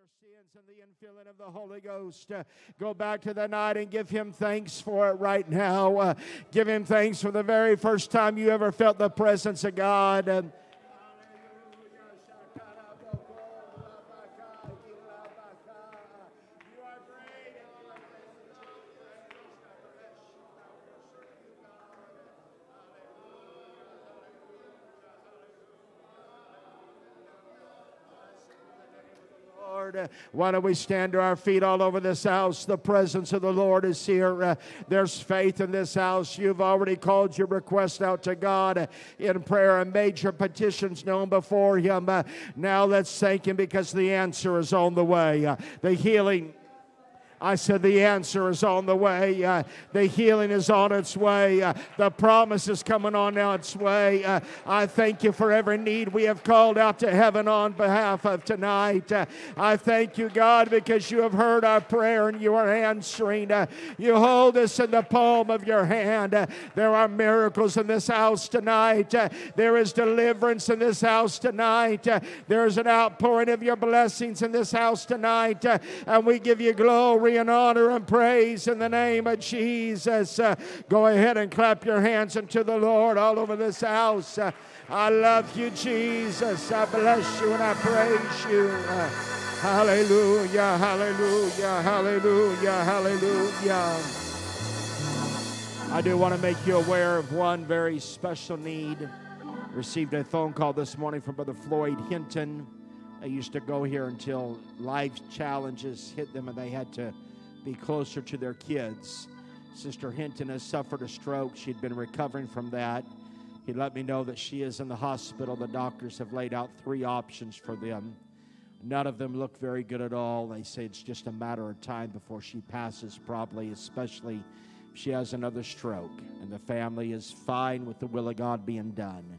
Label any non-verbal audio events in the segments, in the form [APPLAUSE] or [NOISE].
your sins and the infilling of the Holy Ghost. Uh, go back to the night and give Him thanks for it right now. Uh, give Him thanks for the very first time you ever felt the presence of God. Uh, Lord. Uh, Why don't we stand to our feet all over this house? The presence of the Lord is here. Uh, there's faith in this house. You've already called your request out to God in prayer and made your petitions known before Him. Uh, now let's thank Him because the answer is on the way. Uh, the healing I said, The answer is on the way. Uh, the healing is on its way. Uh, the promise is coming on its way. Uh, I thank you for every need we have called out to heaven on behalf of tonight. Uh, I thank you, God, because you have heard our prayer and you are answering. Uh, you hold us in the palm of your hand. Uh, there are miracles in this house tonight. there is deliverance in this house tonight. there is an outpouring of your blessings in this house tonight. and we give you glory glory and honor and praise in the name of Jesus. Uh, go ahead and clap your hands unto the Lord all over this house. Uh, I love you, Jesus. I bless you and I praise you. Uh, hallelujah, hallelujah, hallelujah, hallelujah. I do want to make you aware of one very special need. Received a phone call this morning from Brother Floyd Hinton. They used to go here until life challenges hit them and they had to be closer to their kids. Sister Hinton has suffered a stroke. She'd been recovering from that. He let me know that she is in the hospital. The doctors have laid out three options for them. None of them look very good at all. They say it's just a matter of time before she passes, probably, especially if she has another stroke. And the family is fine with the will of God being done.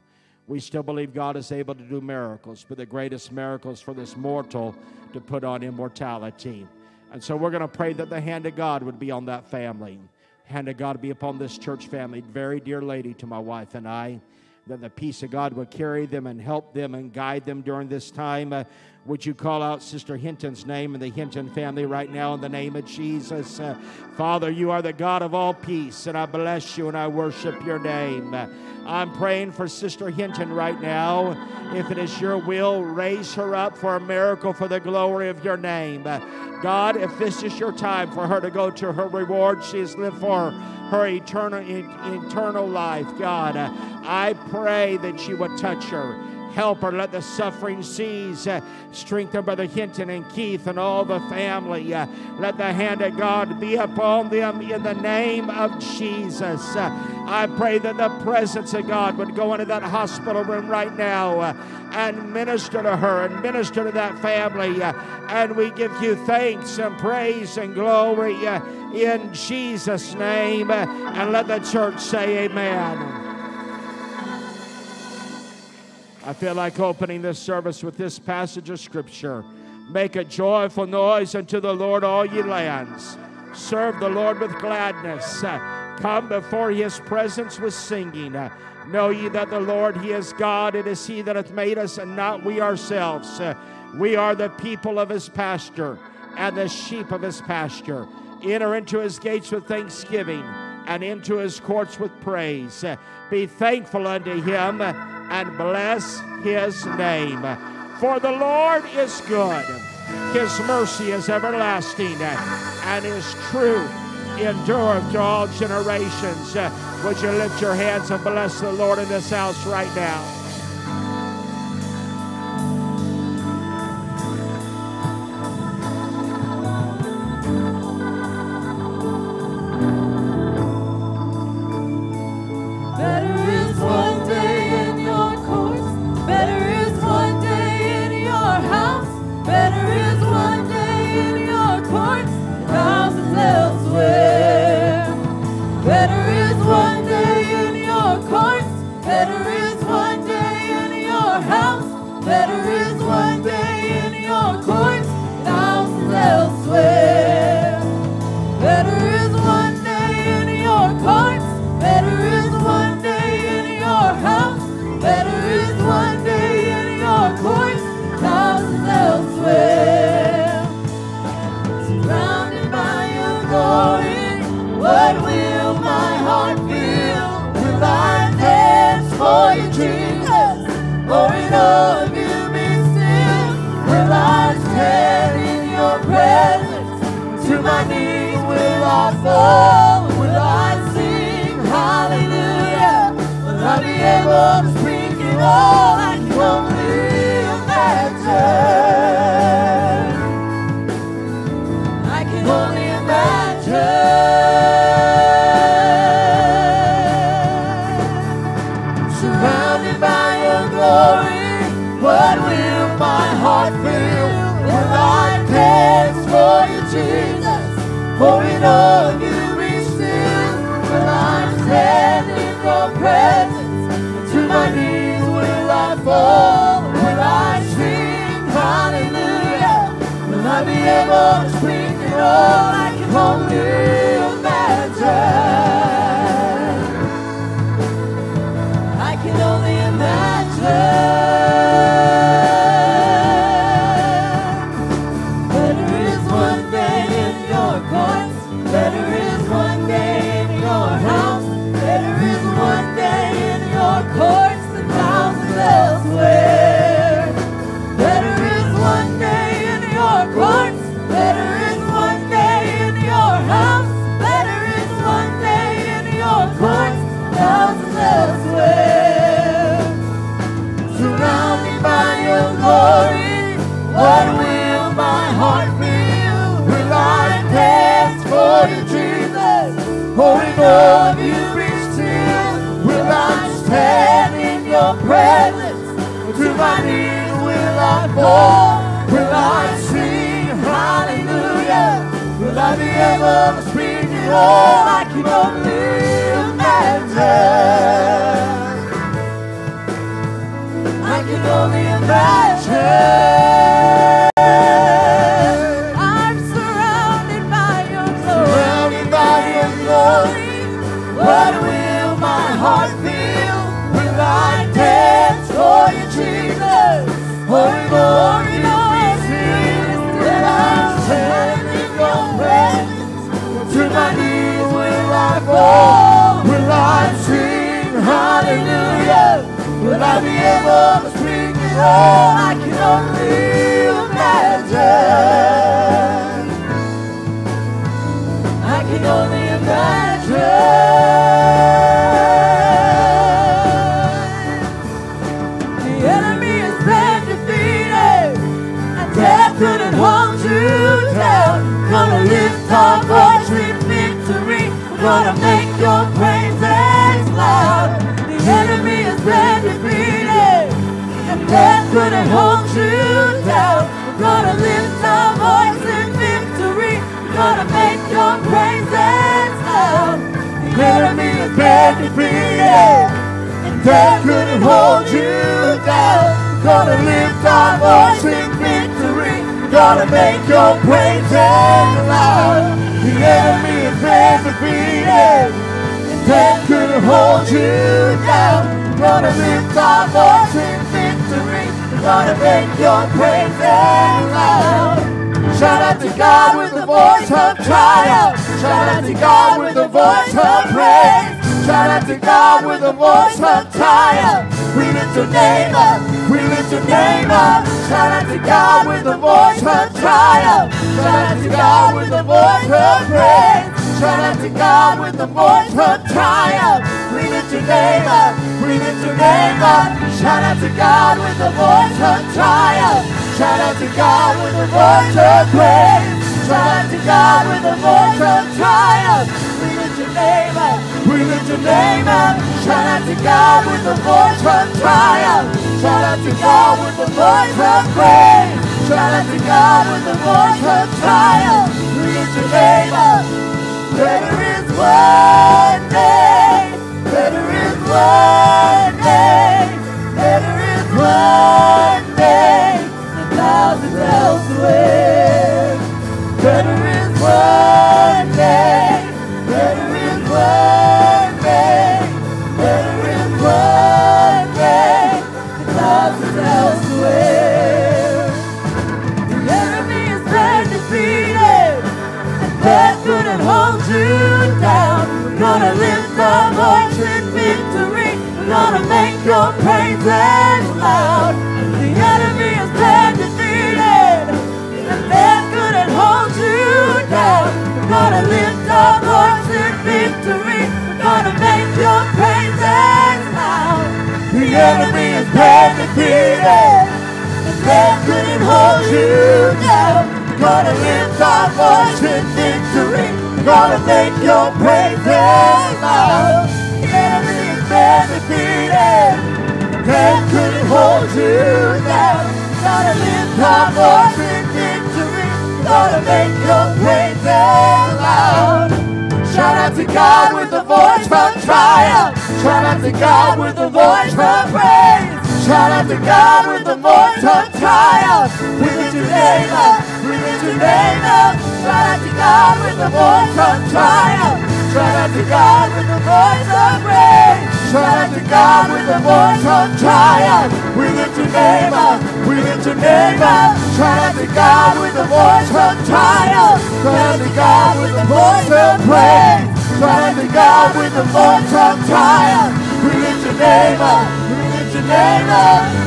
We still believe God is able to do miracles, but the greatest miracles for this mortal to put on immortality. And so we're going to pray that the hand of God would be on that family. Hand of God be upon this church family. Very dear lady to my wife and I. That the peace of God would carry them and help them and guide them during this time. Uh, would you call out Sister Hinton's name and the Hinton family right now in the name of Jesus? Uh, Father, you are the God of all peace, and I bless you and I worship your name. I'm praying for Sister Hinton right now. If it is your will, raise her up for a miracle for the glory of your name. God, if this is your time for her to go to her reward, she has lived for her eternal, eternal life. God, I pray that you would touch her Help her. Let the suffering cease. Uh, strengthen Brother Hinton and Keith and all the family. Uh, let the hand of God be upon them in the name of Jesus. Uh, I pray that the presence of God would go into that hospital room right now and minister to her and minister to that family. And we give you thanks and praise and glory in Jesus' name. and let the church say, Amen. I feel like opening this service with this passage of Scripture. Make a joyful noise unto the Lord, all ye lands. Serve the Lord with gladness. Come before his presence with singing. Know ye that the Lord, he is God. It is he that hath made us, and not we ourselves. We are the people of his pasture and the sheep of his pasture. Enter into his gates with thanksgiving and into his courts with praise. Be thankful unto him and bless his name. For the Lord is good, his mercy is everlasting, and his truth endureth to all generations. Would you lift your hands and bless the Lord in this house right now? I be able to all? I can only imagine. I can only imagine. All? I can only imagine. I can only imagine. The enemy been defeated, and death couldn't hold you down. Gonna lift our voice in victory. Gonna make and death couldn't hold you down. Gonna lift our voice in victory. Gonna make your praises loud. The enemy has been defeated, and death couldn't hold you down. Gonna lift our voice in victory. Gonna make your praises loud. Shout out to God with the voice of triumph. Shout out to God with the voice of praise. Shout out to God with the voice of triumph. We lift your name up. We lift your name up. Shout out to God with the voice of triumph. Shout out to God with the voice of praise. Shout out to God with the voice of triumph. We lift your name up. We lift your name up. Shout out to God with the voice of triumph. Shout out to God with the voice of praise. Shout out to God with the voice of triumph. We lift your name up. We lift your name up. Shout out to God with the voice of triumph. Shout out to God with the voice of praise. Shout out to God with the voice of triumph. We lift your name up. Better is one day. Better is one The enemy is dead defeated, and death couldn't hold you down. Gonna lift our voice in victory. Gonna make your praises loud. The enemy is dead defeated. Death couldn't hold you down. Gotta lift our voice in victory. Gotta make your praises loud. Shout out to God with a voice from triumph. Out to God with a voice from praise. Shout out to God with a voice of triumph. We lift your name up. We lift your name up. Shout out to God with a voice of triumph. Shout out to God with a voice of praise. Shout out to God with a voice of triumph. We lift your name up. We lift your name up. Shout out to God with a voice of triumph. Shout out to God with a voice of praise. Shout out to God with a voice of triumph. Name. We lift your name up.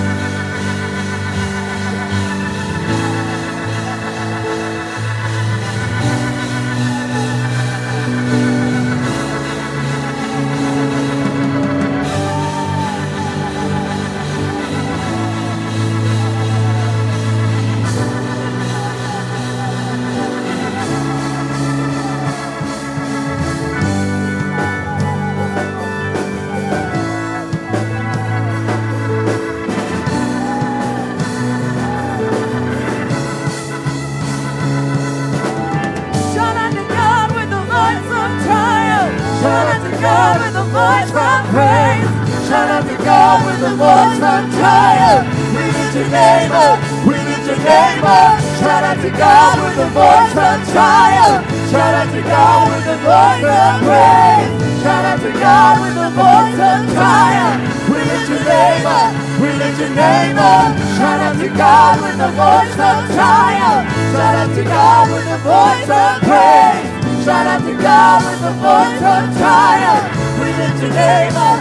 Out to God with the voice of triumph. We lift your name up. We lift your name up. Shout out to God with the voice of triumph. Shout out to God with the voice of praise. Shout out to God with the voice of triumph. We lift your name up. We lift your name up. Shout out to God with the voice of triumph. Shout out to God with the voice of praise. Shout out to God with the voice of triumph. We lift your name up.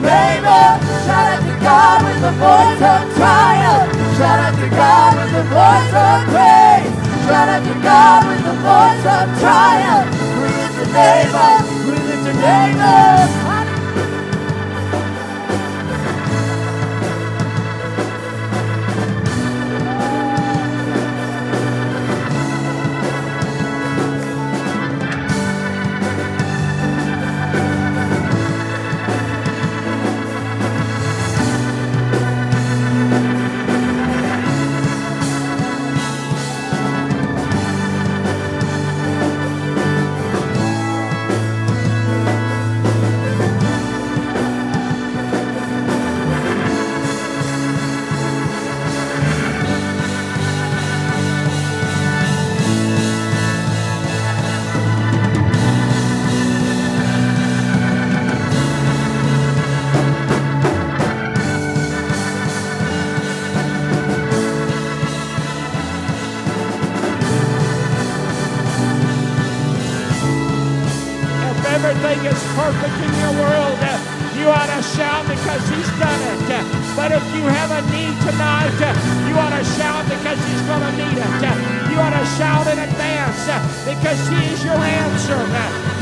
Name up. Shout out to God with the voice of triumph. Shout out to God with the voice of praise. Shout out to God with the voice of triumph. We lift your name up. We lift your name up. Because He is your answer.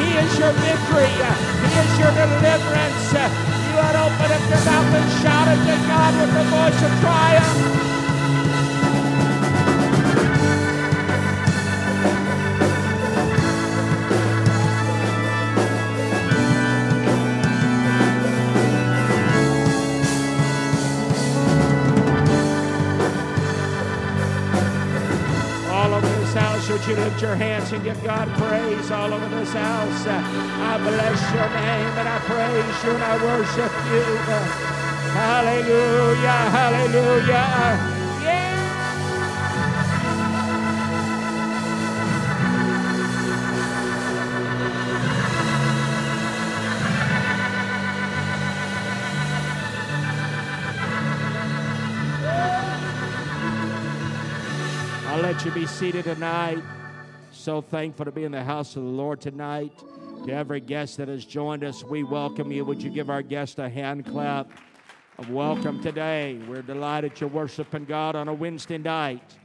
He is your victory. He is your deliverance. You ought to open up your mouth and shout it to God with the voice of triumph. You lift your hands and give God praise all over this house? I bless your name and I praise you and I worship you. Hallelujah, hallelujah. Let you be seated tonight. So thankful to be in the house of the Lord tonight. To every guest that has joined us, we welcome you. Would you give our guest a hand clap? of welcome today. We're delighted you're worshiping God on a Wednesday night.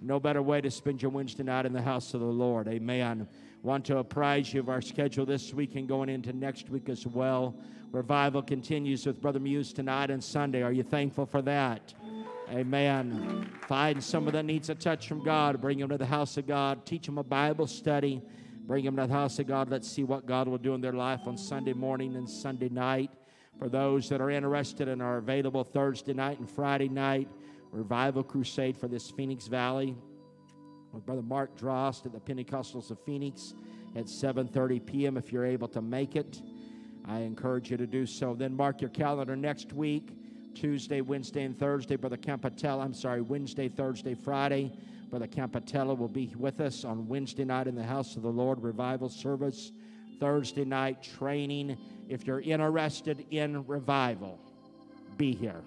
No better way to spend your Wednesday night in the house of the Lord. Amen. Want to apprise you of our schedule this week and going into next week as well. Revival continues with Brother Muse tonight and Sunday. Are you thankful for that? Amen. Find someone that needs a touch from God, bring them to the house of God, teach them a Bible study, bring them to the house of God. Let's see what God will do in their life on Sunday morning and Sunday night. For those that are interested and are available Thursday night and Friday night, Revival Crusade for this Phoenix Valley with Brother Mark Drost at the Pentecostals of Phoenix at 7:30 p.m. If you're able to make it, I encourage you to do so. Then mark your calendar next week. Tuesday, Wednesday, and Thursday. Brother Campatella, I'm sorry, Wednesday, Thursday, Friday. Brother Campatella will be with us on Wednesday night in the house of the Lord revival service. Thursday night training. If you're interested in revival, be here.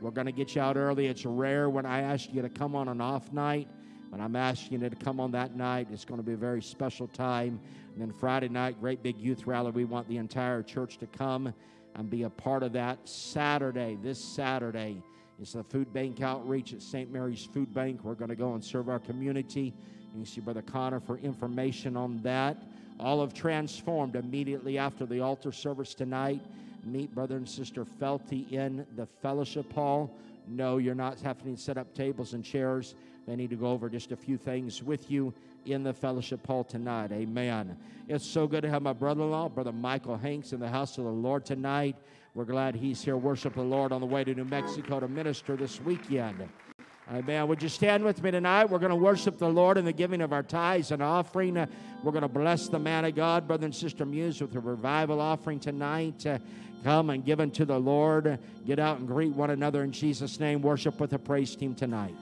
We're going to get you out early. It's rare when I ask you to come on an off night, but I'm asking you to come on that night. It's going to be a very special time. And then Friday night, great big youth rally. We want the entire church to come and be a part of that. Saturday, this Saturday, is the food bank outreach at St. Mary's Food Bank. We're going to go and serve our community. You can see Brother Connor for information on that. All have transformed immediately after the altar service tonight. Meet Brother and Sister Felty in the fellowship hall. No, you're not having to set up tables and chairs. They need to go over just a few things with you in the fellowship hall tonight. Amen. It's so good to have my brother in law, Brother Michael Hanks, in the house of the Lord tonight. We're glad he's here, worship the Lord on the way to New Mexico to minister this weekend. Amen. Would you stand with me tonight? We're going to worship the Lord in the giving of our tithes and offering. We're going to bless the man of God, brother and sister Muse, with a revival offering tonight. Come and give unto the Lord. Get out and greet one another in Jesus' name. Worship with the praise team tonight.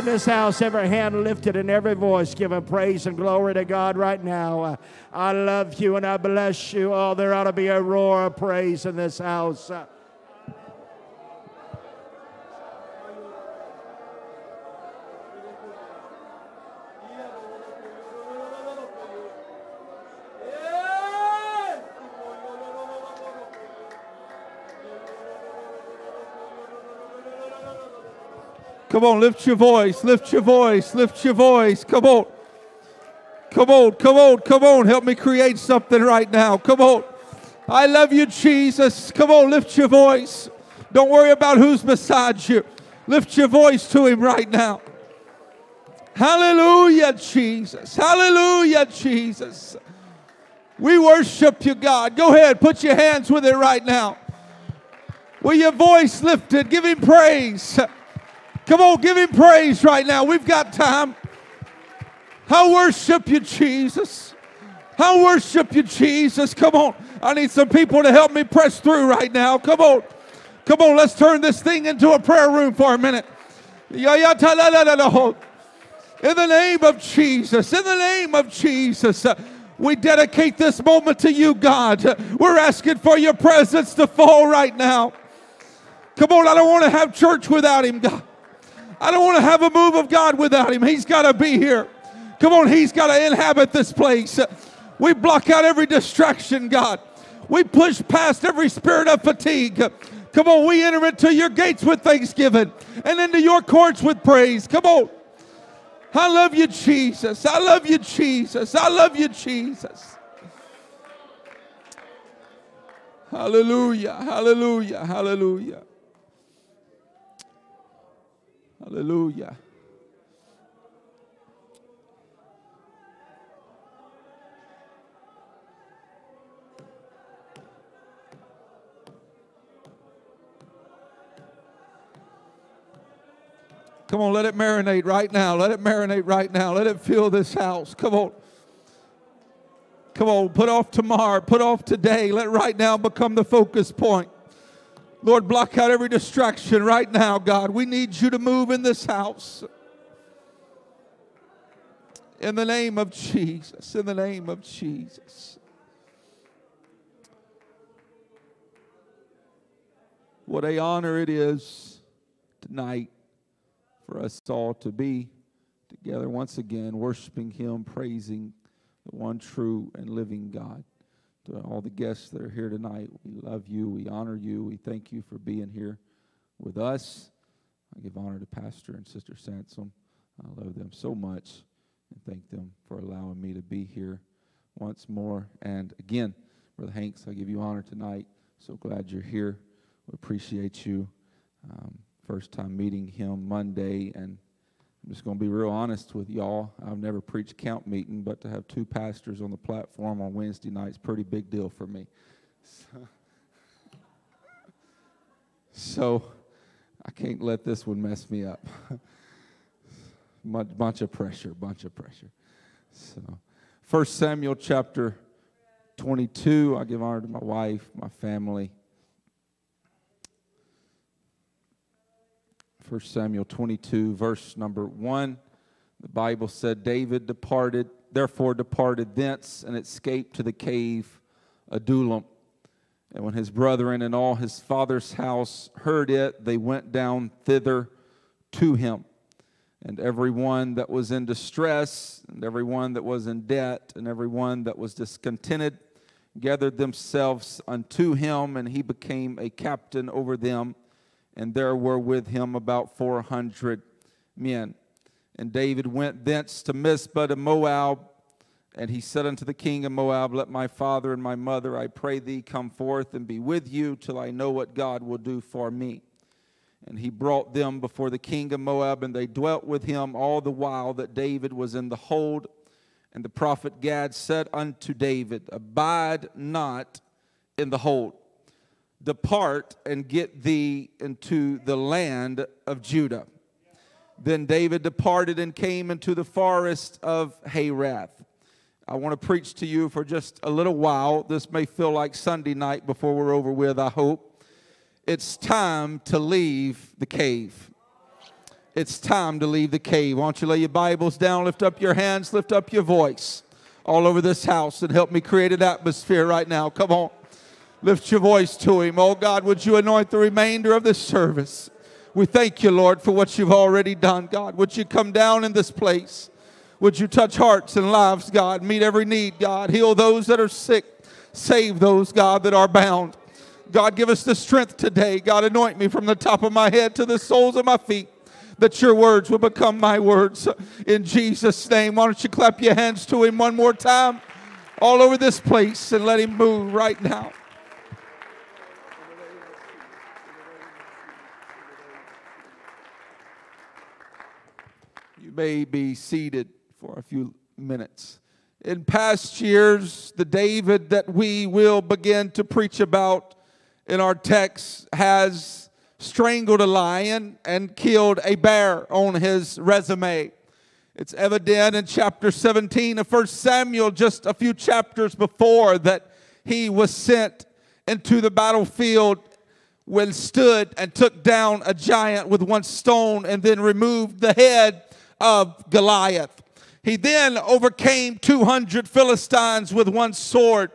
in this house, every hand lifted and every voice giving praise and glory to God right now. Uh, I love you and I bless you. Oh, there ought to be a roar of praise in this house. Uh, Come on, lift your voice, lift your voice, lift your voice. Come on. Come on, come on, come on. Help me create something right now. Come on. I love you, Jesus. Come on, lift your voice. Don't worry about who's beside you. Lift your voice to him right now. Hallelujah, Jesus. Hallelujah, Jesus. We worship you, God. Go ahead, put your hands with it right now. With your voice lifted? Give him praise. Come on, give him praise right now. We've got time. I worship you, Jesus. I worship you, Jesus. Come on. I need some people to help me press through right now. Come on. Come on, let's turn this thing into a prayer room for a minute. In the name of Jesus, in the name of Jesus, uh, we dedicate this moment to you, God. We're asking for your presence to fall right now. Come on, I don't want to have church without him, God. I don't want to have a move of God without him. He's got to be here. Come on, he's got to inhabit this place. We block out every distraction, God. We push past every spirit of fatigue. Come on, we enter into your gates with thanksgiving and into your courts with praise. Come on. I love you, Jesus. I love you, Jesus. I love you, Jesus. Hallelujah. Hallelujah. Hallelujah. Hallelujah. Come on, let it marinate right now. Let it marinate right now. Let it fill this house. Come on. Come on, put off tomorrow, put off today. Let right now become the focus point. Lord, block out every distraction right now, God. We need you to move in this house. In the name of Jesus, in the name of Jesus. What a honor it is tonight for us all to be together once again, worshiping Him, praising the one true and living God. To all the guests that are here tonight, we love you, we honor you, we thank you for being here with us. I give honor to Pastor and Sister Sansom. I love them so much and thank them for allowing me to be here once more. And again, Brother Hanks, I give you honor tonight. So glad you're here. We appreciate you. Um, first time meeting him Monday, and I'm just going to be real honest with y'all. I've never preached camp meeting, but to have two pastors on the platform on Wednesday night is pretty big deal for me. So, [LAUGHS] so I can't let this one mess me up. [LAUGHS] Bunch of pressure, bunch of pressure. So, First Samuel chapter 22. I give honor to my wife, my family. 1 Samuel 22, verse number 1. The Bible said, David departed, therefore departed thence and escaped to the cave Adullam. And when his brethren and all his father's house heard it, they went down thither to him. And everyone that was in distress, and everyone that was in debt, and everyone that was discontented, gathered themselves unto him, and he became a captain over them and there were with him about 400 men. And David went thence to Mizpah to Moab, and he said unto the king of Moab, Let my father and my mother, I pray thee, come forth and be with you till I know what God will do for me. And he brought them before the king of Moab, and they dwelt with him all the while that David was in the hold. And the prophet Gad said unto David, Abide not in the hold Depart and get thee into the land of Judah. Then David departed and came into the forest of Hareth. I want to preach to you for just a little while. This may feel like Sunday night before we're over with, I hope. It's time to leave the cave. It's time to leave the cave. Why don't you lay your Bibles down, lift up your hands, lift up your voice all over this house, and help me create an atmosphere right now. Come on. Lift your voice to Him. Oh God, would you anoint the remainder of this service? We thank you, Lord, for what you've already done, God. Would you come down in this place? Would you touch hearts and lives, God? Meet every need, God. Heal those that are sick. Save those, God, that are bound. God, give us the strength today. God, anoint me from the top of my head to the soles of my feet that your words will become my words. In Jesus' name, why don't you clap your hands to Him one more time all over this place and let Him move right now. You may be seated for a few minutes. In past years, the David that we will begin to preach about in our text has strangled a lion and killed a bear on his resume. It's evident in chapter 17 of 1 Samuel, just a few chapters before, that he was sent into the battlefield when stood and took down a giant with one stone and then removed the head of Goliath. He then overcame 200 Philistines with one sword.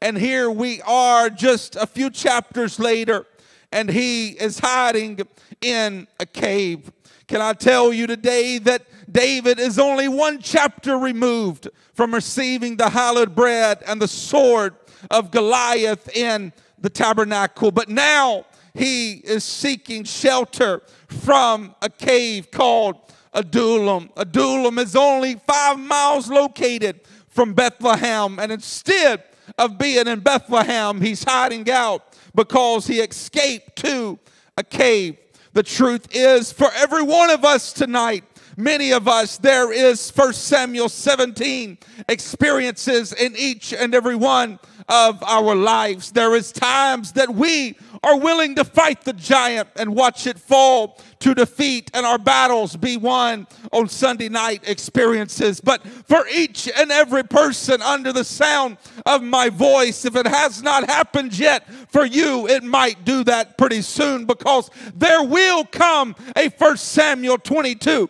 And here we are just a few chapters later, and he is hiding in a cave. Can I tell you today that David is only one chapter removed from receiving the hallowed bread and the sword of Goliath in the tabernacle? But now he is seeking shelter from a cave called Adullam. Adullam is only five miles located from Bethlehem, and instead of being in Bethlehem, he's hiding out because he escaped to a cave. The truth is, for every one of us tonight, many of us, there is 1 Samuel 17 experiences in each and every one of our lives. There is times that we are willing to fight the giant and watch it fall to defeat and our battles be won on Sunday night experiences. But for each and every person under the sound of my voice, if it has not happened yet for you, it might do that pretty soon because there will come a First Samuel 22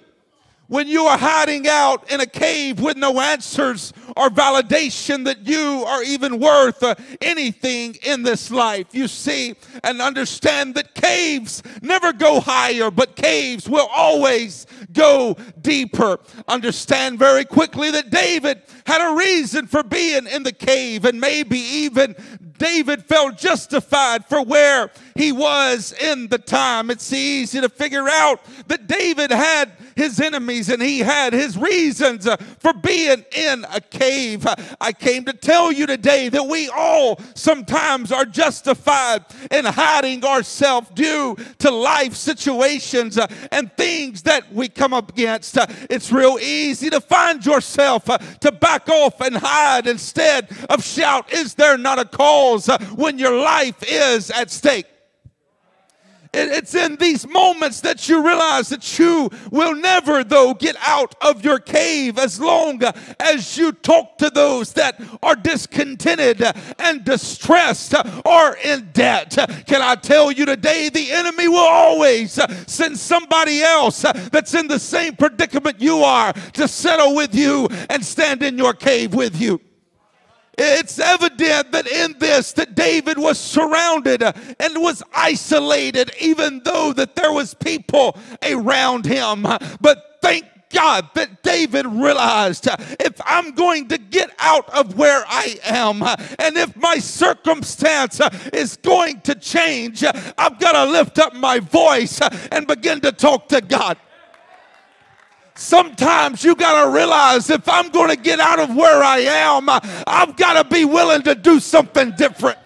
when you are hiding out in a cave with no answers or validation that you are even worth uh, anything in this life. You see and understand that caves never go higher, but caves will always go deeper. Understand very quickly that David had a reason for being in the cave, and maybe even David felt justified for where he was in the time. It's easy to figure out that David had his enemies and he had his reasons uh, for being in a cave. I came to tell you today that we all sometimes are justified in hiding ourselves due to life situations uh, and things that we come up against. Uh, it's real easy to find yourself to back off and hide instead of shout, Is there not a cause when your life is at stake? It's in these moments that you realize that you will never, though, get out of your cave as long as you talk to those that are discontented and distressed or in debt. Can I tell you today, the enemy will always send somebody else that's in the same predicament you are to settle with you and stand in your cave with you. It's evident that in this that David was surrounded and was isolated even though that there was people around him. But thank God that David realized if I'm going to get out of where I am and if my circumstance is going to change, I've got to lift up my voice and begin to talk to God. Sometimes you got to realize if I'm going to get out of where I am, I've got to be willing to do something different.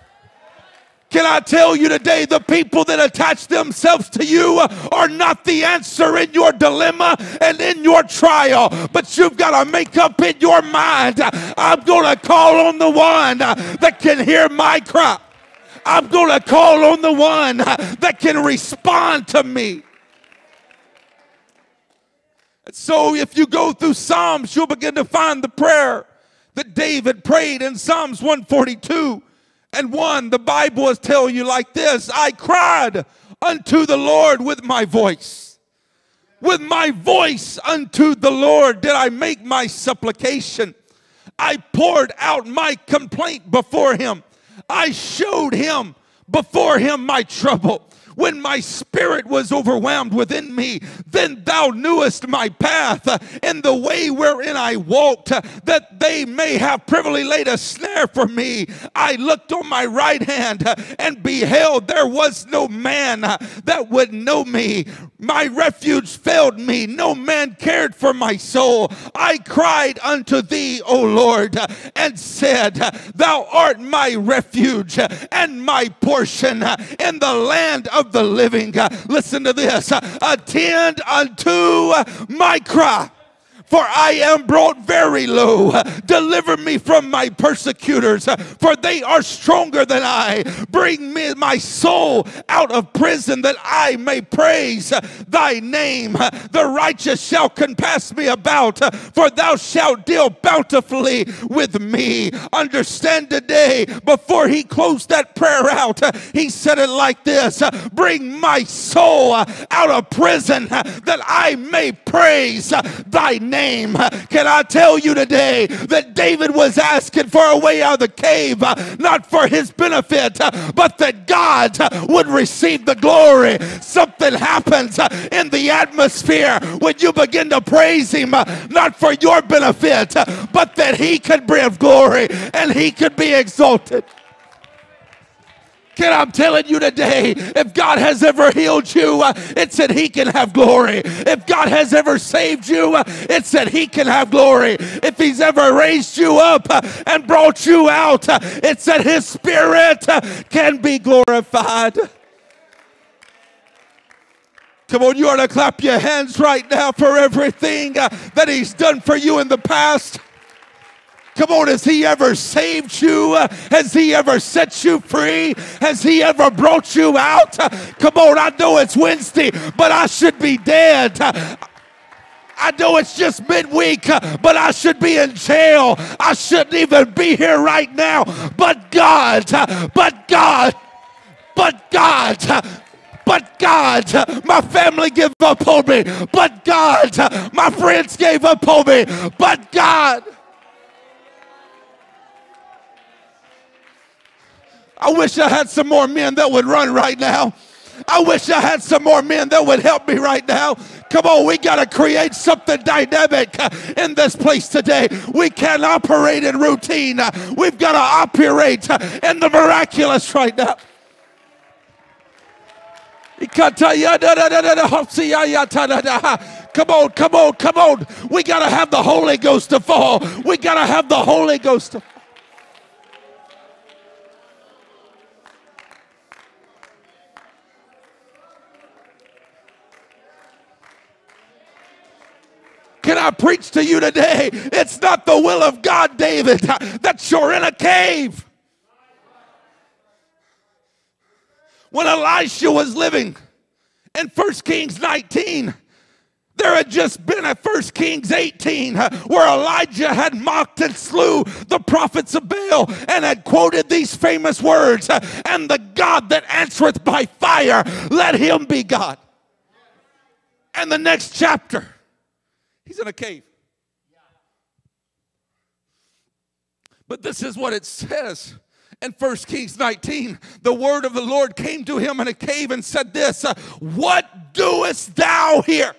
Can I tell you today, the people that attach themselves to you are not the answer in your dilemma and in your trial, but you've got to make up in your mind I'm going to call on the one that can hear my cry. I'm going to call on the one that can respond to me. So if you go through Psalms, you'll begin to find the prayer that David prayed in Psalms 142 and 1. The Bible will tell you like this I cried unto the Lord with my voice. With my voice unto the Lord did I make my supplication. I poured out my complaint before him. I showed him before him my trouble when my spirit was overwhelmed within me, then thou knewest my path and the way wherein I walked, that they may have privily laid a snare for me. I looked on my right hand and beheld there was no man that would know me. My refuge failed me. No man cared for my soul. I cried unto thee, O Lord, and said, Thou art my refuge and my portion in the land of the living. Listen to this attend unto my cry for I am brought very low. Deliver me from my persecutors, for they are stronger than I. Bring me my soul out of prison that I may praise thy name. The righteous shall compass me about, for thou shalt deal bountifully with me. Understand today, before he closed that prayer out, he said it like this Bring my soul out of prison that I may praise thy name name. Can I tell you today that David was asking for a way out of the cave, not for his benefit, but that God would receive the glory. Something happens in the atmosphere when you begin to praise him, not for your benefit, but that he could bring glory and he could be exalted. Can I'm telling you today, if God has ever healed you, uh, it's that He can have glory. If God has ever saved you, uh, it's that He can have glory. If He's ever raised you up uh, and brought you out, it's that His Spirit can be glorified. Come on, you ought to clap your hands right now for everything that He's done for you in the past. Come on, has He ever saved you? Has He ever set you free? Has He ever brought you out? Come on, I know it's Wednesday, but I should be dead. I know it's just midweek, but I should be in jail. I shouldn't even be here right now. But God, but God, but God, but God, my family gave up on me. But God, my friends gave up on me. But God. I wish I had some more men that would run right now. I wish I had some more men that would help me right now. Come on, we got to create something dynamic in this place today. We can't operate in routine. We've got to operate in the miraculous right now. Come on, come on, come on. We got to have the Holy Ghost to fall. We got to have the Holy Ghost to Can I preach to you today? It's not the will of God, David, that you're in a cave. When Elisha was living in 1 Kings 19, there had just been a 1 Kings 18 uh, where Elijah had mocked and slew the prophets of Baal and had quoted these famous words uh, And the God that answereth by fire, let him be God. And the next chapter, He's in a cave. But this is what it says in 1 Kings 19. The word of the Lord came to him in a cave and said, This, what doest thou here?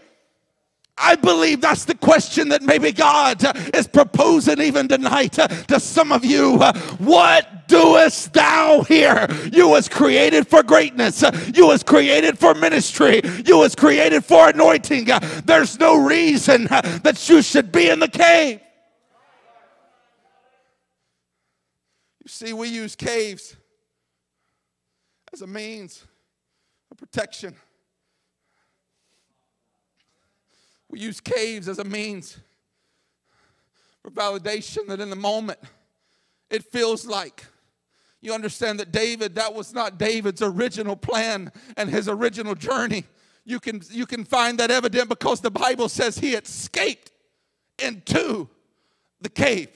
I believe that's the question that maybe God is proposing even tonight to some of you. What doest thou here? You was created for greatness. You was created for ministry. You was created for anointing. There's no reason that you should be in the cave. You see, we use caves as a means of protection. We use caves as a means for validation that in the moment it feels like. You understand that David, that was not David's original plan and his original journey. You can, you can find that evident because the Bible says he escaped into the cave.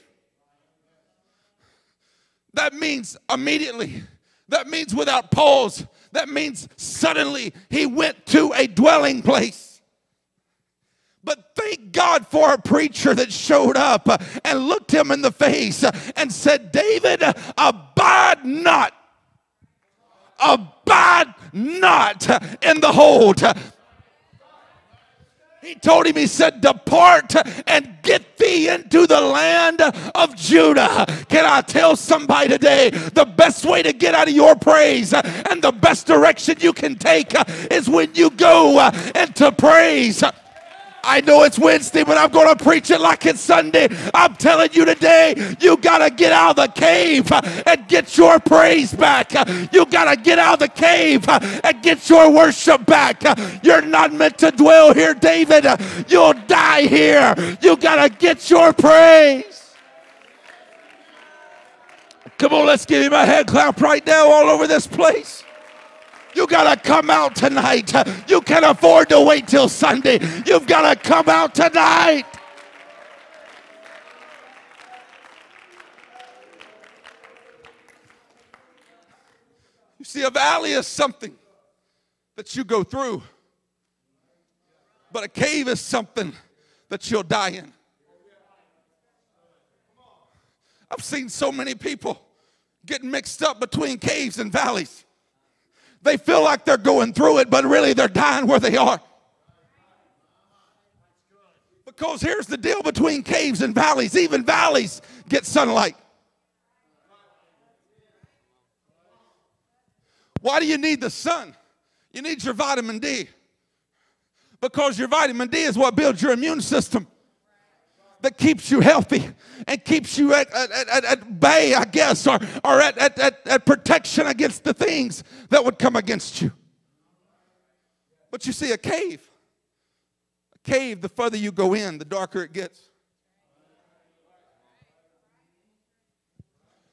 That means immediately. That means without pause. That means suddenly he went to a dwelling place. But thank God for a preacher that showed up and looked him in the face and said, David, abide not, abide not in the hold. He told him, He said, Depart and get thee into the land of Judah. Can I tell somebody today the best way to get out of your praise and the best direction you can take is when you go into praise. I know it's Wednesday, but I'm going to preach it like it's Sunday. I'm telling you today, you got to get out of the cave and get your praise back. You got to get out of the cave and get your worship back. You're not meant to dwell here, David. You'll die here. You got to get your praise. Come on, let's give him a head clap right now all over this place. You got to come out tonight. You can't afford to wait till Sunday. You've got to come out tonight. You see, a valley is something that you go through, but a cave is something that you'll die in. I've seen so many people getting mixed up between caves and valleys. They feel like they're going through it, but really they're dying where they are. Because here's the deal between caves and valleys even valleys get sunlight. Why do you need the sun? You need your vitamin D. Because your vitamin D is what builds your immune system that keeps you healthy and keeps you at, at, at, at bay, I guess, or, or at, at, at, at protection against the things that would come against you. But you see, a cave, a cave, the further you go in, the darker it gets.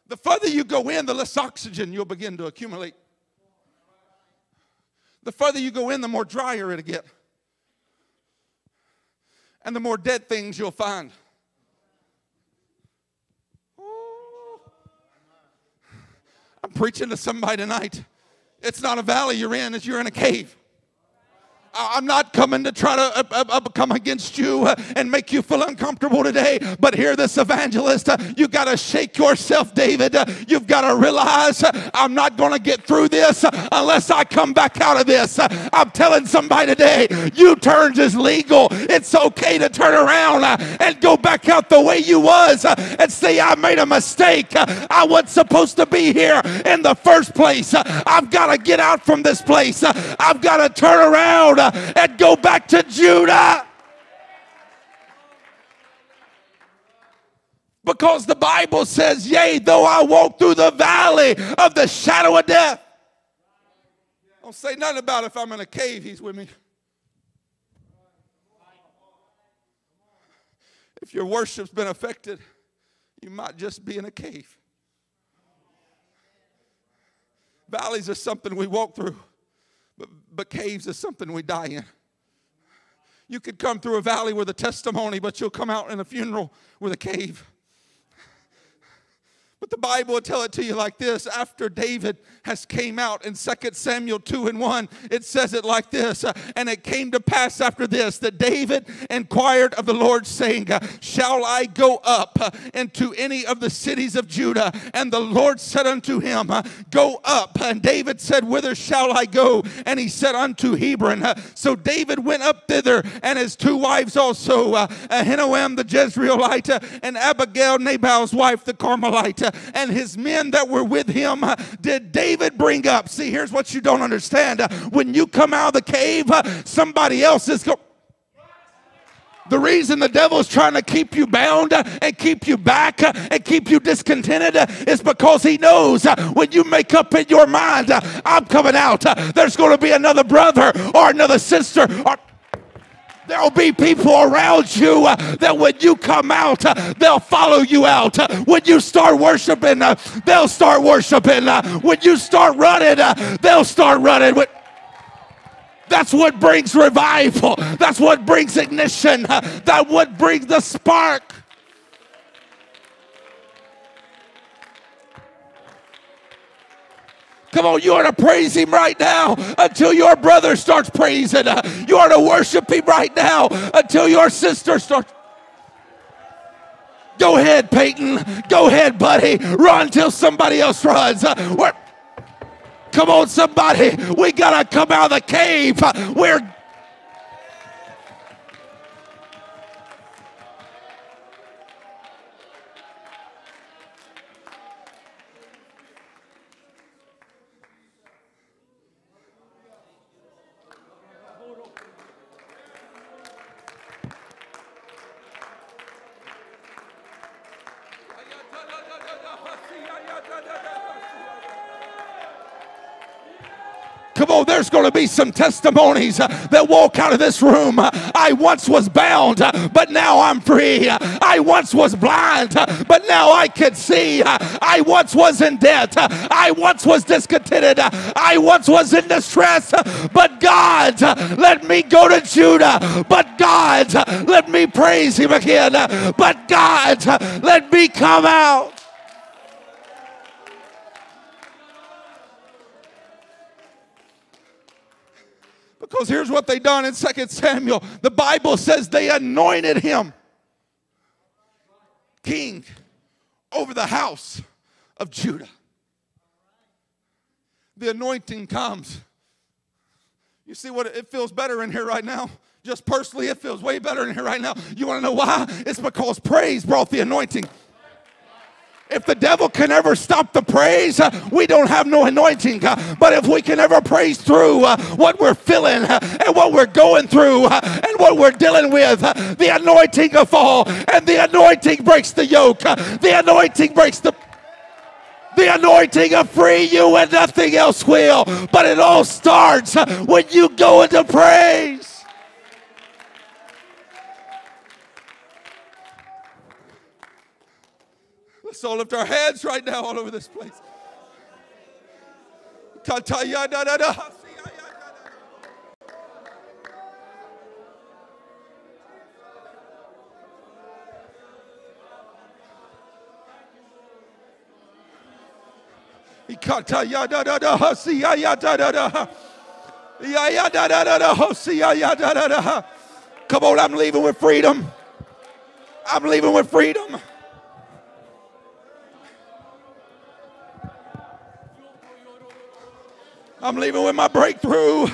The further you go in, the less oxygen you'll begin to accumulate. The further you go in, the more drier it'll get and the more dead things you'll find. I'm preaching to somebody tonight. It's not a valley you're in, it's you're in a cave. I'm not coming to try to uh, uh, uh, come against you uh, and make you feel uncomfortable today, but hear this evangelist. Uh, you got to shake yourself, David. Uh, you've got to realize I'm not going to get through this unless I come back out of this. I'm telling somebody today, U turns is legal. It's okay to turn around and go back out the way you was and say, I made a mistake. I wasn't supposed to be here in the first place. I've got to get out from this place. I've got to turn around and go back to Judah. Because the Bible says, Yea, though I walk through the valley of the shadow of death. Don't say nothing about if I'm in a cave, he's with me. If your worship's been affected, you might just be in a cave. Valleys are something we walk through. But, but caves is something we die in. You could come through a valley with a testimony, but you'll come out in a funeral with a cave. But the Bible will tell it to you like this. After David has came out in 2 Samuel 2 and 1, it says it like this. And it came to pass after this that David inquired of the Lord, saying, Shall I go up into any of the cities of Judah? And the Lord said unto him, Go up. And David said, Whither shall I go? And he said, Unto Hebron. So David went up thither, and his two wives also, Ahinoam the Jezreelite, and Abigail, Nabal's wife, the Carmelite and his men that were with him uh, did David bring up. See, here's what you don't understand. Uh, when you come out of the cave, uh, somebody else is going. The reason the devil is trying to keep you bound and keep you back and keep you discontented is because he knows when you make up in your mind, I'm coming out, there's going to be another brother or another sister or There'll be people around you uh, that when you come out, uh, they'll follow you out. Uh, when you start worshiping, they'll start worshiping. When you start running, they'll start running. That's what brings revival. That's what brings ignition. That what brings the spark. Come on, you ought to praise him right now until your brother starts praising. You ought to worship him right now until your sister starts. Go ahead, Peyton. Go ahead, buddy. Run till somebody else runs. We're, come on, somebody. We got to come out of the cave. We're Come on, there's going to be some testimonies uh, that walk out of this room. I once was bound, uh, but now I'm free. I once was blind, uh, but now I can see. I once was in debt. I once was discontented. I once was in distress, but God let me go to Judah. But God let me praise Him again. But God let me come out. Because here's what they done in 2 Samuel. The Bible says they anointed him king over the house of Judah. The anointing comes. You see what it feels better in here right now? Just personally, it feels way better in here right now. You want to know why? It's because praise brought the anointing. If the devil can ever stop the praise, uh, we don't have no anointing. Uh, but if we can ever praise through uh, what we're feeling and what we're going through and what we're dealing with, the anointing will fall and the anointing breaks the yoke. the anointing breaks the the anointing will free you and nothing else will. But it all starts when you go into praise. Let's all lift our hands right now all over this place. Come on, I'm leaving with freedom. I'm leaving with freedom. I'm leaving with my breakthrough.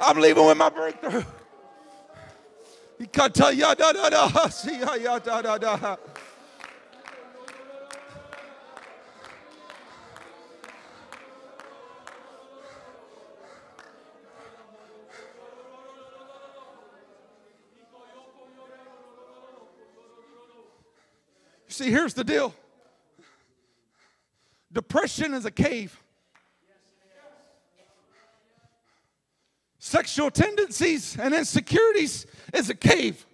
I'm leaving with my breakthrough. See, here's the deal depression is a cave. Sexual tendencies and insecurities is a cave.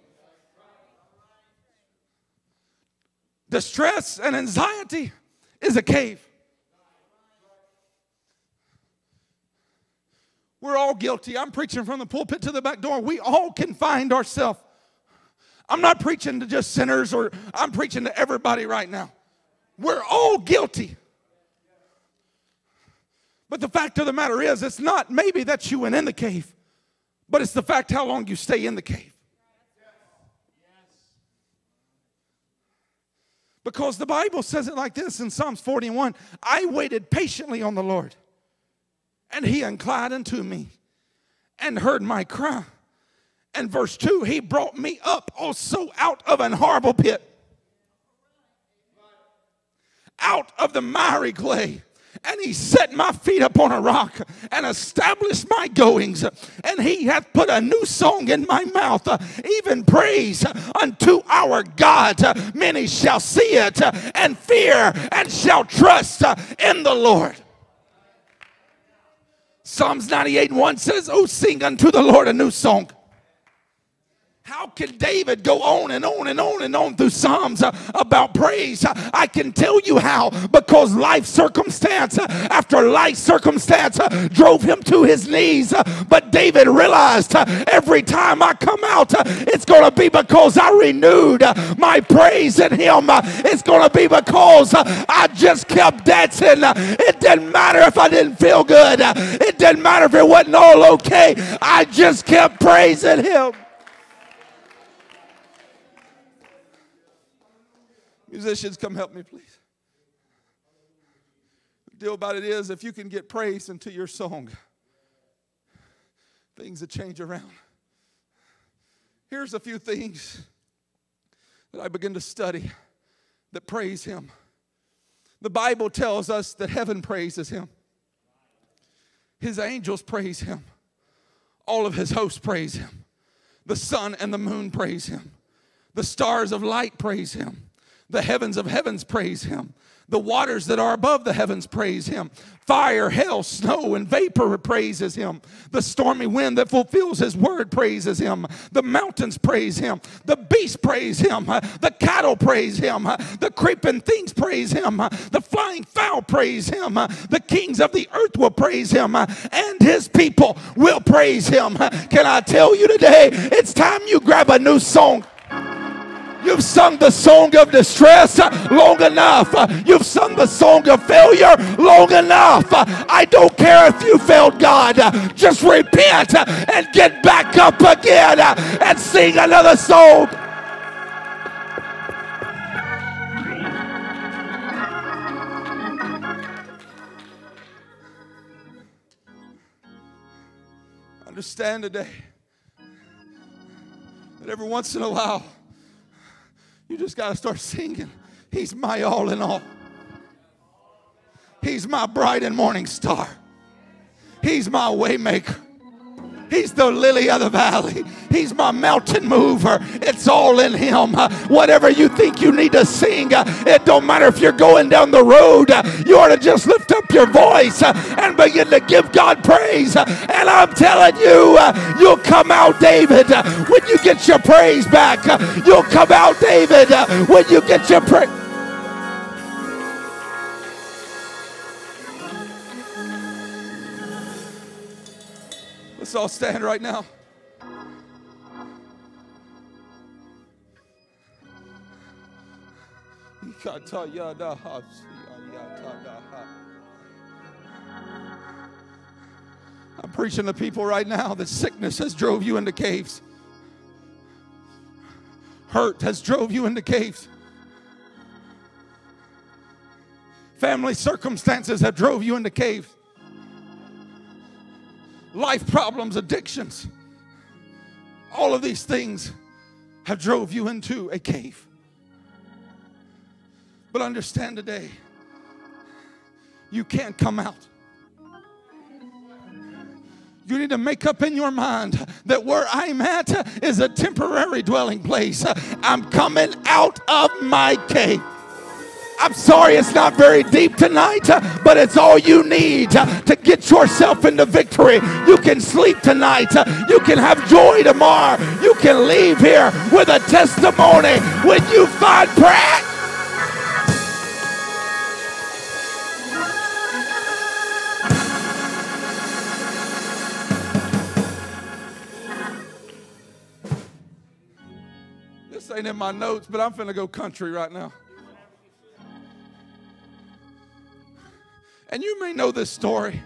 Distress and anxiety is a cave. We're all guilty. I'm preaching from the pulpit to the back door. We all can find ourselves. I'm not preaching to just sinners or I'm preaching to everybody right now. We're all guilty. But the fact of the matter is, it's not maybe that you went in the cave, but it's the fact how long you stay in the cave. Because the Bible says it like this in Psalms 41 I waited patiently on the Lord, and he inclined unto me and heard my cry. And verse 2 He brought me up also out of an horrible pit, out of the miry clay and he set my feet upon a rock and established my goings. And he hath put a new song in my mouth, even praise unto our God. Many shall see it and fear and shall trust in the Lord. Psalms 98 1 says, Oh, sing unto the Lord a new song how can David go on and on and on and on through Psalms uh, about praise? I can tell you how because life circumstance uh, after life circumstance uh, drove him to his knees. Uh, but David realized uh, every time I come out, uh, it's going to be because I renewed my praise in him. It's going to be because I just kept dancing. It didn't matter if I didn't feel good, it didn't matter if it wasn't all okay. I just kept praising him. Musicians, come help me, please. The deal about it is if you can get praise into your song, things that change around. Here's a few things that I begin to study that praise Him. The Bible tells us that heaven praises Him, His angels praise Him, all of His hosts praise Him, the sun and the moon praise Him, the stars of light praise Him. The heavens of heavens praise him. The waters that are above the heavens praise him. Fire, hail, snow, and vapor praises him. The stormy wind that fulfills his word praises him. The mountains praise him. The beasts praise him. The cattle praise him. The creeping things praise him. The flying fowl praise him. The kings of the earth will praise him. And his people will praise him. Can I tell you today, it's time you grab a new song You've sung the song of distress long enough. You've sung the song of failure long enough. I don't care if you failed God. Just repent and get back up again and sing another song. Understand today that every once in a while, you just got to start singing. He's my all in all. He's my bright and morning star. He's my waymaker. He's the lily of the valley. He's my mountain mover. It's all in him. Whatever you think you need to sing, it don't matter if you're going down the road. You ought to just lift up your voice and begin to give God praise. And I'm telling you, you'll come out, David, when you get your praise back. You'll come out, David, when you get your praise. Let's all stand right now. I'm preaching to people right now that sickness has drove you into caves. Hurt has drove you into caves. Family circumstances have drove you into caves. Life problems, addictions. All of these things have drove you into a cave. But understand today, you can't come out. You need to make up in your mind that where I'm at is a temporary dwelling place. I'm coming out of my cave. I'm sorry it's not very deep tonight, but it's all you need to get yourself into victory. You can sleep tonight. You can have joy tomorrow. You can leave here with a testimony when you find prayer. This ain't in my notes, but I'm finna go country right now. And you may know this story,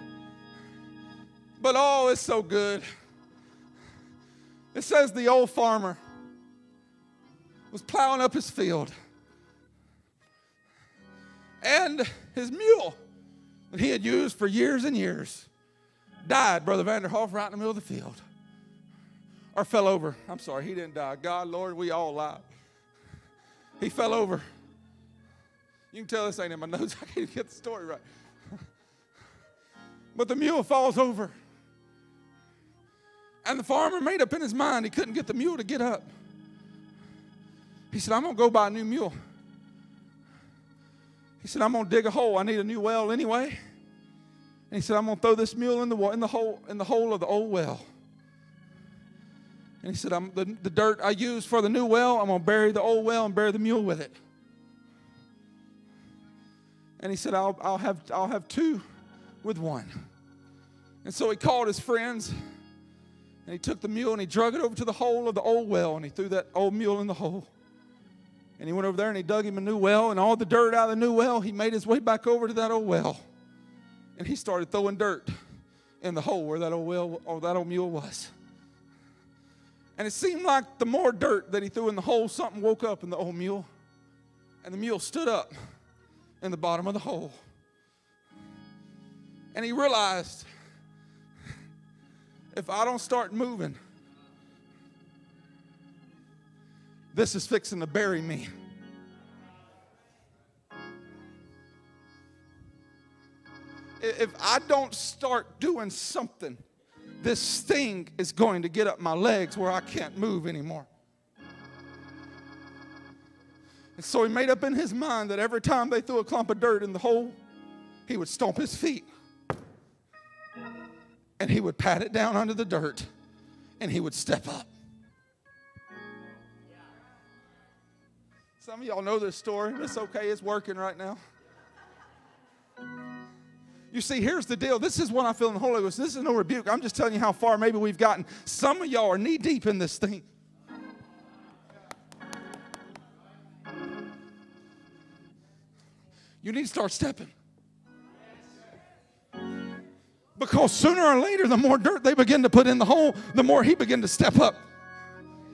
but oh, it's so good. It says the old farmer was plowing up his field, and his mule that he had used for years and years died, Brother Vanderhoff, right in the middle of the field. Or fell over. I'm sorry, he didn't die. God, Lord, we all lie. He fell over. You can tell this ain't in my [LAUGHS] notes. I can't get the story right. But the mule falls over. And the farmer made up in his mind he couldn't get the mule to get up. He said, I'm going to go buy a new mule. He said, I'm going to dig a hole. I need a new well anyway. And he said, I'm going to throw this mule in the, in the, hole, in the hole of the old well. And he said, I'm, the, the dirt I use for the new well, I'm going to bury the old well and bury the mule with it. And he said, I'll, I'll, have, I'll have two with one. And so he called his friends and he took the mule and he drug it over to the hole of the old well and he threw that old mule in the hole. And he went over there and he dug him a new well and all the dirt out of the new well, he made his way back over to that old well. And he started throwing dirt in the hole where that old well or that old mule was. And it seemed like the more dirt that he threw in the hole, something woke up in the old mule. And the mule stood up in the bottom of the hole. And he realized if I don't start moving, this is fixing to bury me. If I don't start doing something, this thing is going to get up my legs where I can't move anymore. And so he made up in his mind that every time they threw a clump of dirt in the hole, he would stomp his feet. And he would pat it down under the dirt and he would step up. Some of y'all know this story. It's okay, it's working right now. You see, here's the deal. This is what I feel in the Holy Ghost. This is no rebuke. I'm just telling you how far maybe we've gotten. Some of y'all are knee deep in this thing. You need to start stepping. Because sooner or later, the more dirt they begin to put in the hole, the more he begin to step up.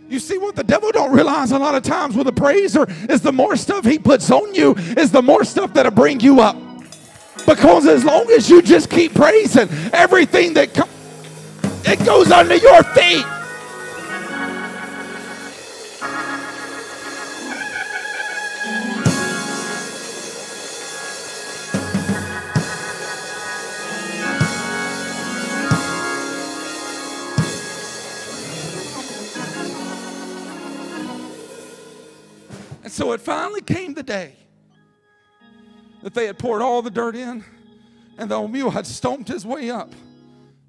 You see what the devil don't realize a lot of times with a praiser is the more stuff he puts on you is the more stuff that'll bring you up. Because as long as you just keep praising, everything that comes, it goes under your feet. So it finally came the day that they had poured all the dirt in, and the old mule had stomped his way up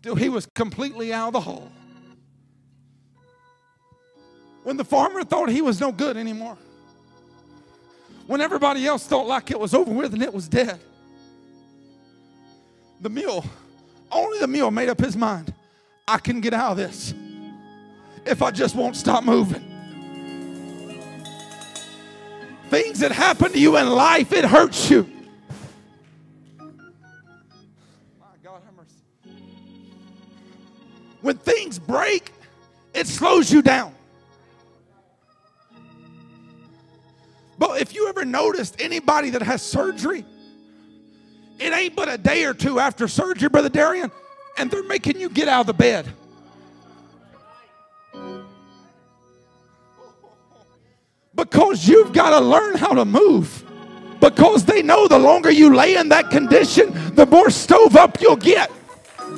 till he was completely out of the hole. When the farmer thought he was no good anymore, when everybody else thought like it was over with and it was dead, the mule, only the mule made up his mind I can get out of this if I just won't stop moving things that happen to you in life, it hurts you. My God, have mercy. When things break, it slows you down. But if you ever noticed anybody that has surgery, it ain't but a day or two after surgery, Brother Darian, and they're making you get out of the bed. Because you've got to learn how to move. Because they know the longer you lay in that condition, the more stove up you'll get.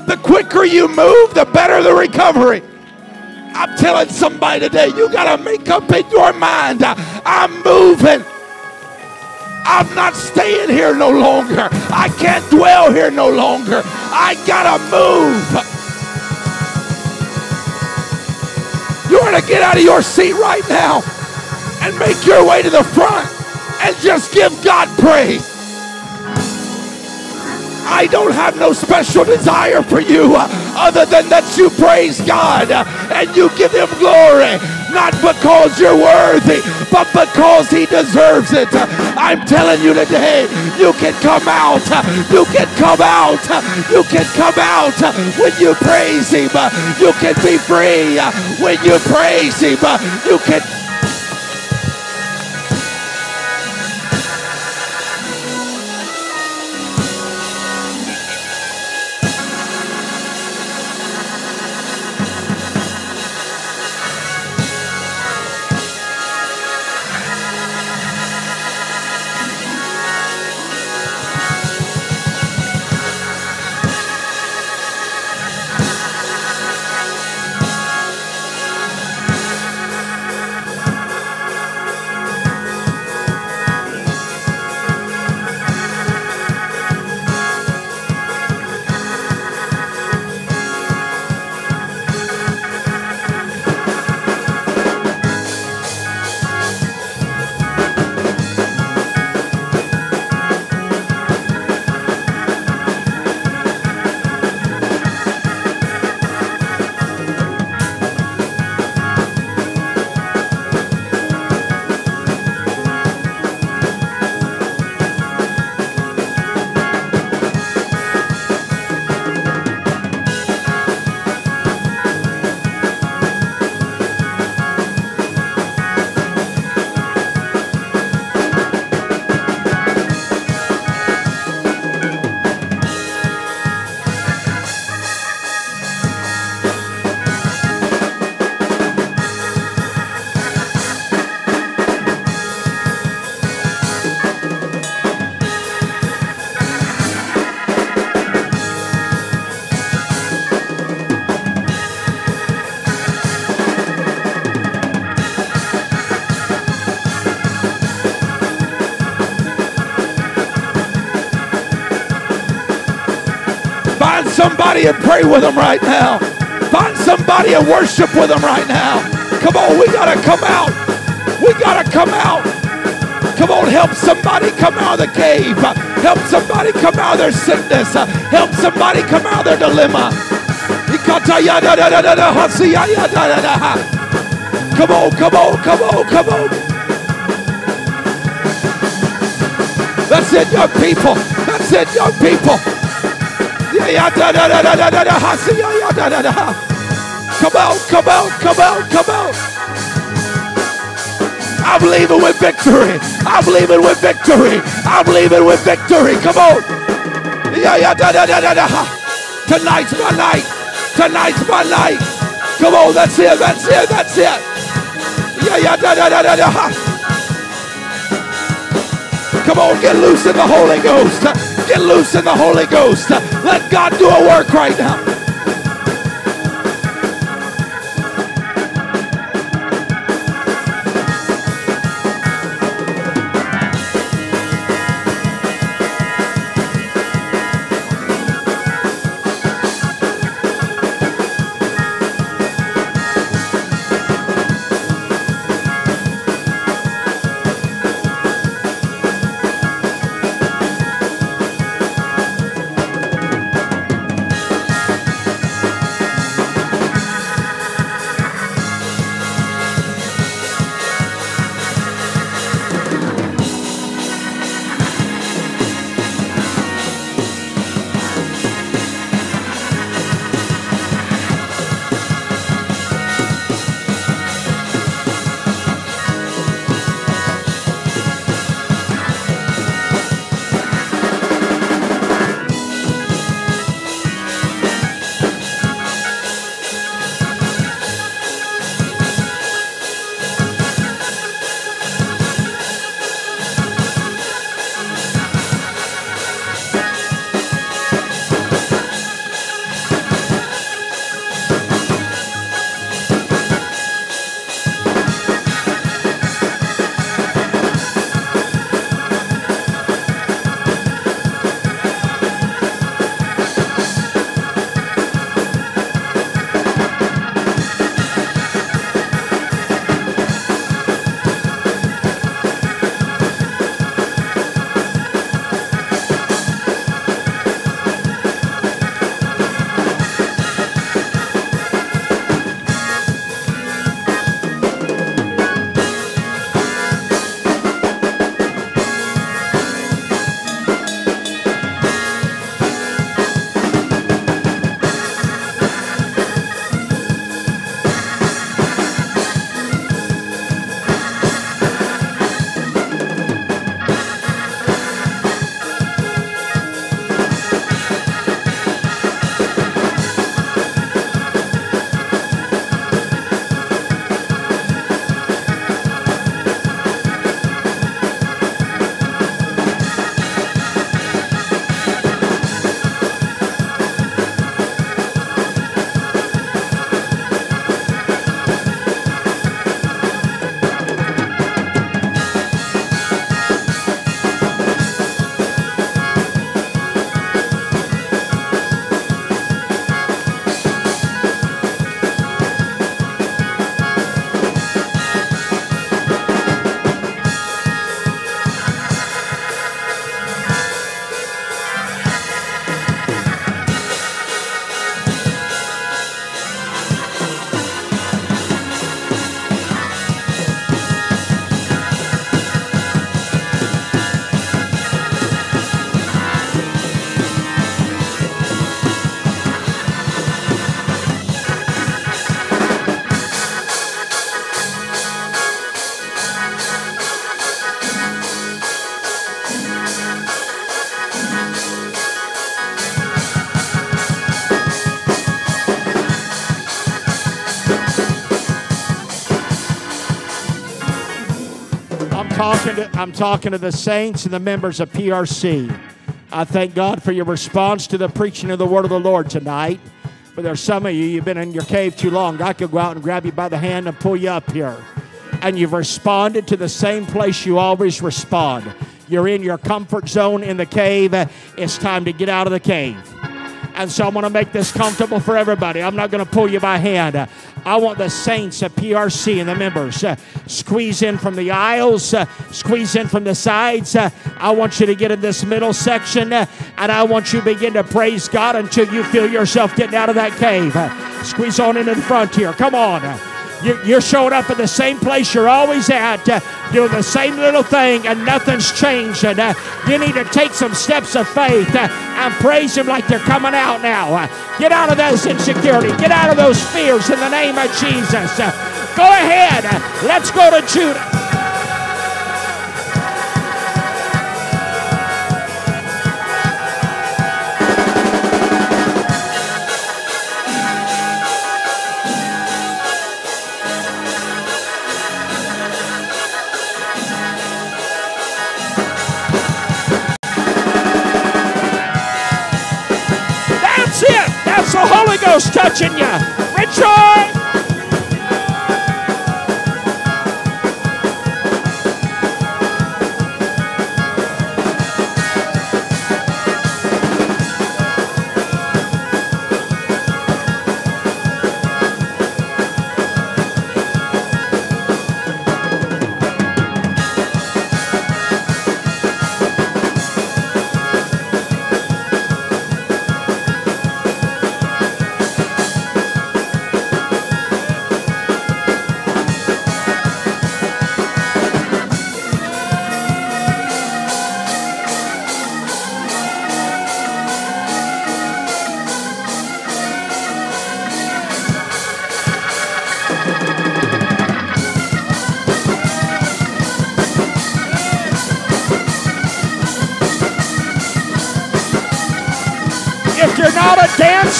The quicker you move, the better the recovery. I'm telling somebody today, you got to make up in your mind uh, I'm moving. I'm not staying here no longer. I can't dwell here no longer. I got to move. You want to get out of your seat right now and make your way to the front and just give God praise. I don't have no special desire for you uh, other than that you praise God and you give him glory. Not because you're worthy, but because he deserves it. I'm telling you today, you can come out. You can come out. You can come out when you praise him. You can be free when you praise him. You can somebody and pray with them right now. Find somebody and worship with them right now. Come on, we got to come out. We got to come out. Come on, help somebody come out of the cave. Help somebody come out of their sickness. Help somebody come out of their dilemma. Come on, come on, come on, come on. That's it, young people. That's it, young people. Come out, come out, come out, come out. I'm leaving with victory. I'm leaving with victory. I'm leaving with victory. Come on. Yeah, yeah, da, da, da, da, da. Tonight's my night. Tonight's my night. Come on, that's it, that's it, that's it. Yeah, yeah, da, da, da, da, da. Come on, get loose in the Holy Ghost. Get loose in the Holy Ghost. Let God do a work right now. I'm talking to the saints and the members of PRC. I thank God for your response to the preaching of the word of the Lord tonight. But there's some of you, you've been in your cave too long. I could go out and grab you by the hand and pull you up here. And you've responded to the same place you always respond. You're in your comfort zone in the cave. It's time to get out of the cave. And so I'm going to make this comfortable for everybody. I'm not going to pull you by hand. I want the saints at PRC and the members uh, squeeze in from the aisles, uh, squeeze in from the sides. Uh, I want you to get in this middle section, uh, and I want you to begin to praise God until you feel yourself getting out of that cave. Uh, squeeze on in in front here. Come on. Uh, you- You're showing up at the same place you're always at, uh, doing the same little thing, and nothing's changed. And uh, you need to take some steps of faith uh, and praise Him like they're coming out now. Uh, get out of those insecurity, get out of those fears in the name of Jesus. Uh, go ahead, uh, let's go to Judah. Touching you. Rejoice.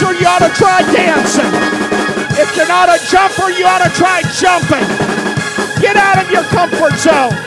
Dancer, you ought to try dancing. If you're not a jumper, you ought to try jumping. Get out of your comfort zone.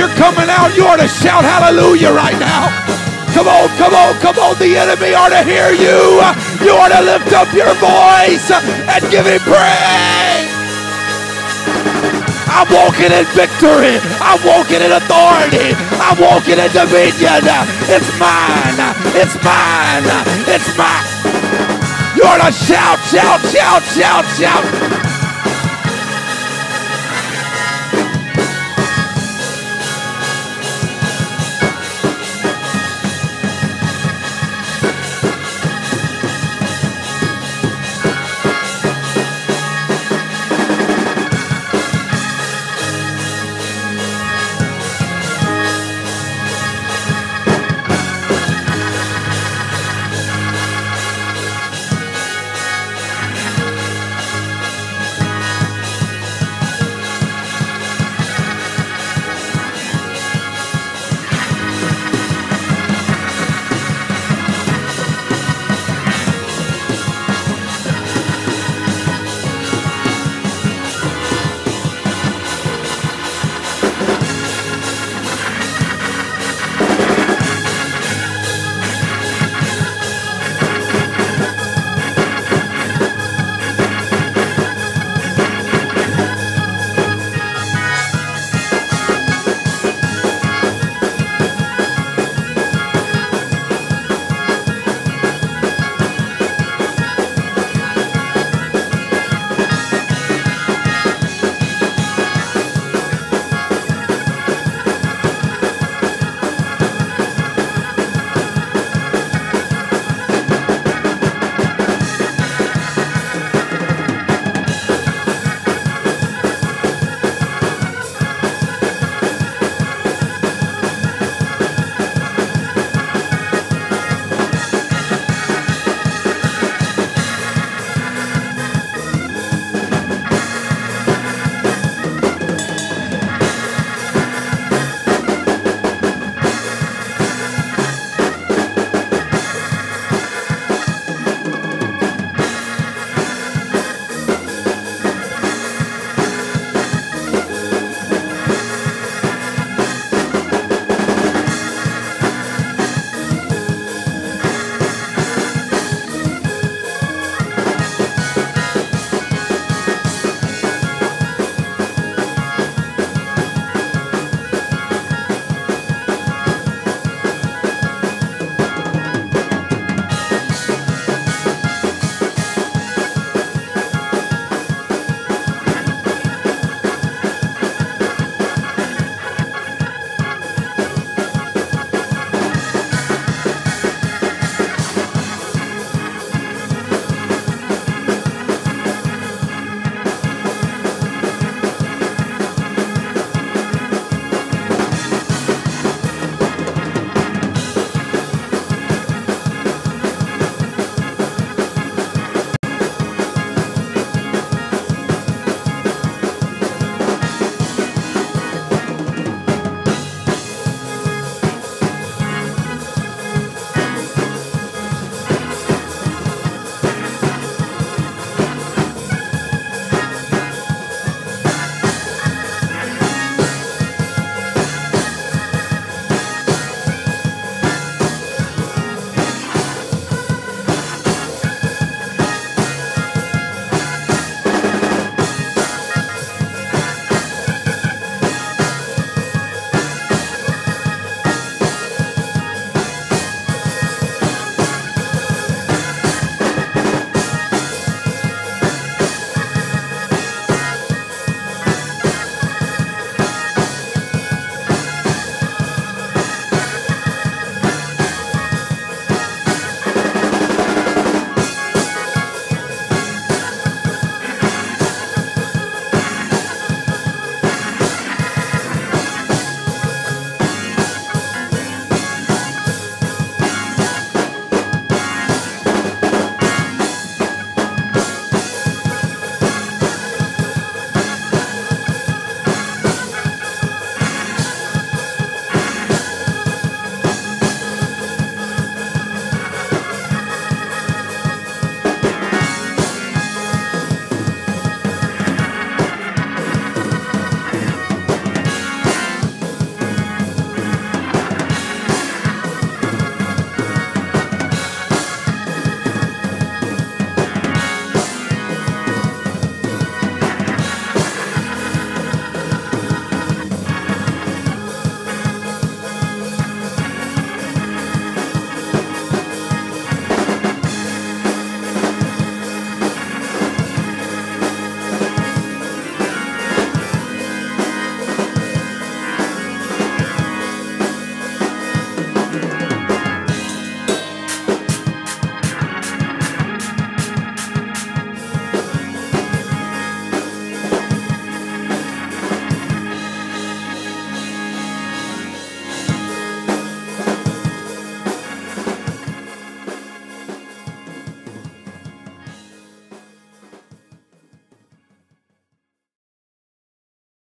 You're coming out, you ought to shout hallelujah right now. Come on, come on, come on. The enemy ought to hear you. You ought to lift up your voice and give him praise. I'm walking in victory. I'm walking in authority. I'm walking in dominion. It's mine. It's mine. It's mine. You ought to shout, shout, shout, shout, shout.